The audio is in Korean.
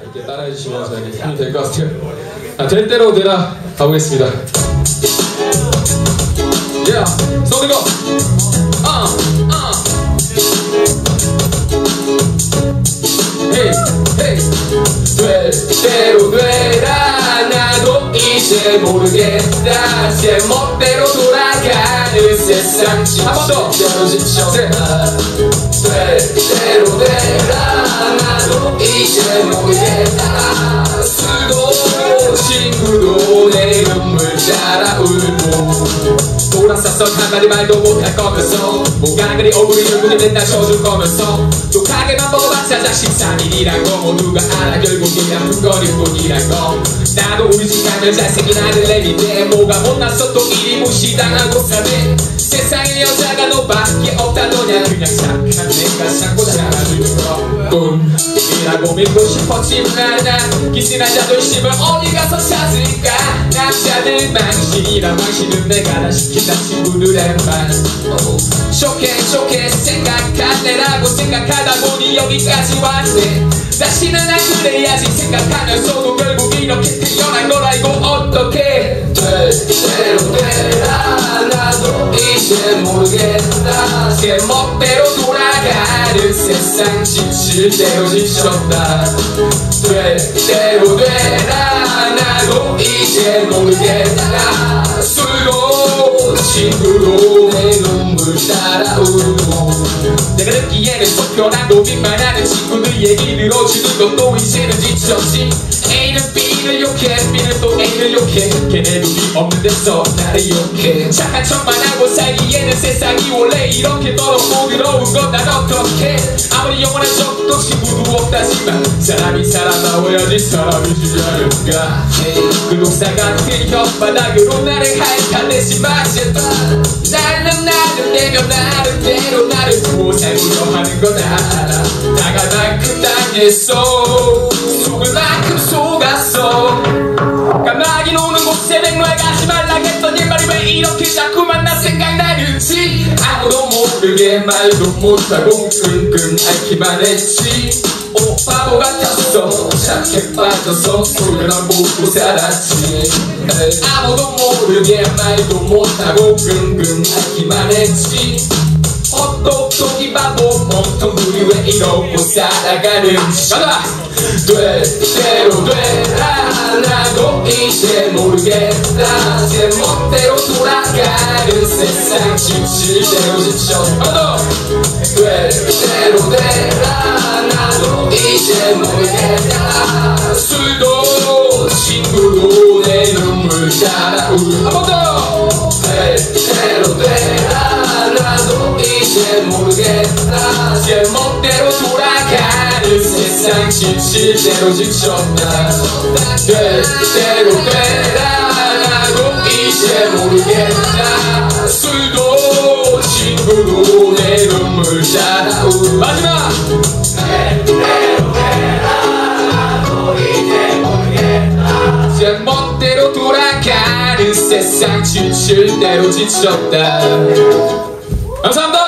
이렇게 따라해 주시면 저에게 힘이 될것 같아요. 아, 될 대로 되라 가보겠습니다. Yeah, 거. 아, 아. Hey, hey. 될 대로 되라 나도 이제 모르겠다 제 멋대로 돌아가는 세상 한번 더. 될 대로 되라 한마디 말도 못할 거면서. 뭐가 그리 얼굴이 얼굴이 맨날 쳐줄 거면서. 독하게만 먹어봤자 자식 상일이라고. 모두가 알아 결국엔 아픈 거릴 뿐이라고. 나도 우리 집 가면 잘생긴 아들내미인데 뭐가 못났어 또 이리 무시당하고 사네. 세상에 여자가 너밖에 없다더냐. 그냥 착한 내가 참고 살아주는 것뿐이라고 믿고 싶었지만 난 기신한 자존심을 어디 가서 남자들 망신이라 망신은 내가 다 시킨다 친구들의 말. 쇼케 쇼케 생각하네라고 생각하다 보니 여기까지 왔네. 다시는 안 그래야지 생각하면서도 결국 이렇게 태어난 걸 알고 어떻게 될 대로 되라 나도 이제 모르겠다. 제 멋대로 돌아가는 세상 지칠 대로 지쳤다. 될 대로 되라 이제 모르겠다 술도 친구도 내 눈물 따라 울고. 내가 듣기에는 속편한 고민만 하는 친구들 얘기 들어주는 것도 이제는 지쳤지. A는 B를 욕해 B는 또 A를 욕해. 걔네 둘이 없는 데서 나를 욕해. 착한 척만 하고 살기에는 세상이 원래 이렇게 더럽고 더러운 건난 어떡해. 아무리 영원한 적도 친구도 없다지만 사람이 살아나와야지 사람이지 않을까 그 녹사 같은 혓바닥으로 나를 핥아내지 마제발 나는 나름대로 나름대로 나를 보살보려 하는 건 알아 나갈 만큼 당했어. 속을 만큼 속았어. 까마귀 노는 곳에 백말 가지 말라 했던 옛말이 왜 이렇게 자꾸만 나 생각나는지 아무도 모르게 말도 못하고 끙끙 앓기만 했지. 오 바보 같았어 착해 빠져서 소리만 보고 살았지. 에이, 아무도 모르게 말도 못하고 끙끙 앓기만 했지. 헛똑똑이 바보 둘이 왜 이러고 살아가는지. 가자! 될 대로 되라 나도 이제 모르겠다. 제 멋대로 돌아가는 세상 지칠 대로 지쳐 한번 술도 친구도 내 눈물 따라 울한번더될 대로 되라 나도 이제 모르겠다. 제 멋대로 돌아가는 세상 지칠 대로 지쳤다 될 대로 되라 나도 이제 모르겠다. 술도 친구도 내 눈물 따라 울. 마지막 세상 지칠 대로 지쳤다. 감사합니다